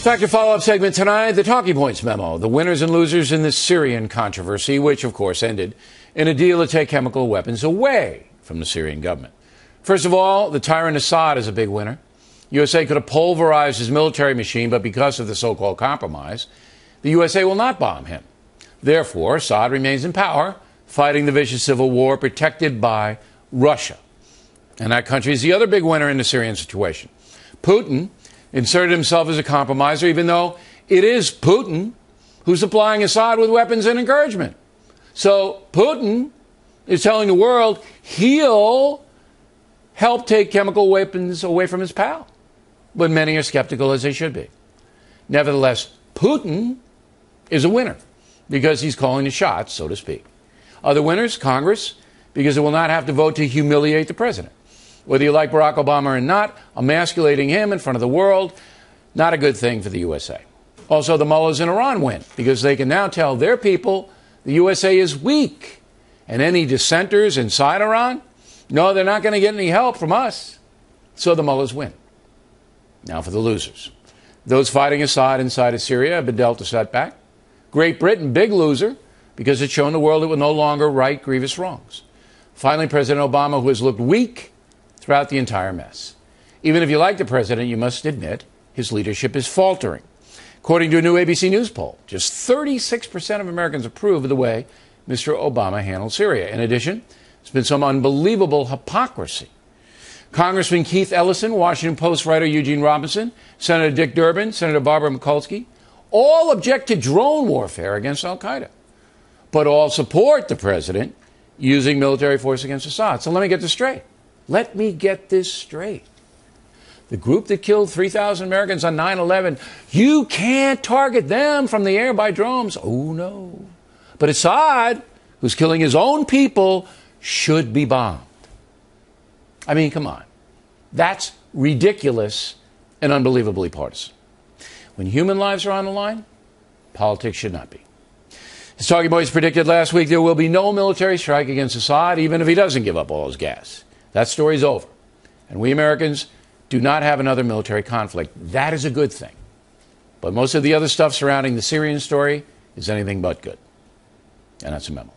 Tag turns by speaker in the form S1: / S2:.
S1: Factor follow up segment tonight the talking points memo, the winners and losers in the Syrian controversy, which of course ended in a deal to take chemical weapons away from the Syrian government. First of all, the tyrant Assad is a big winner. USA could have pulverized his military machine, but because of the so called compromise, the USA will not bomb him. Therefore, Assad remains in power, fighting the vicious civil war protected by Russia. And that country is the other big winner in the Syrian situation. Putin inserted himself as a compromiser, even though it is Putin who's supplying Assad with weapons and encouragement. So Putin is telling the world he'll help take chemical weapons away from his pal. But many are skeptical, as they should be. Nevertheless, Putin is a winner because he's calling the shots, so to speak. Other winners, Congress, because it will not have to vote to humiliate the president. Whether you like Barack Obama or not, emasculating him in front of the world, not a good thing for the USA. Also, the mullahs in Iran win because they can now tell their people the USA is weak. And any dissenters inside Iran, no, they're not going to get any help from us. So the mullahs win. Now for the losers. Those fighting Assad inside of Syria have been dealt a setback. Great Britain, big loser, because it's shown the world it will no longer right grievous wrongs. Finally, President Obama, who has looked weak throughout the entire mess. Even if you like the president, you must admit his leadership is faltering. According to a new ABC News poll, just 36% of Americans approve of the way Mr. Obama handled Syria. In addition, there's been some unbelievable hypocrisy. Congressman Keith Ellison, Washington Post writer Eugene Robinson, Senator Dick Durbin, Senator Barbara Mikulski, all object to drone warfare against Al Qaeda, but all support the president using military force against Assad. So let me get this straight. Let me get this straight. The group that killed 3,000 Americans on 9 11, you can't target them from the air by drones. Oh, no. But Assad, who's killing his own people, should be bombed. I mean, come on. That's ridiculous and unbelievably partisan. When human lives are on the line, politics should not be. As Talking Points predicted last week, there will be no military strike against Assad, even if he doesn't give up all his gas. That story's over. And we Americans do not have another military conflict. That is a good thing. But most of the other stuff surrounding the Syrian story is anything but good. And that's a memo.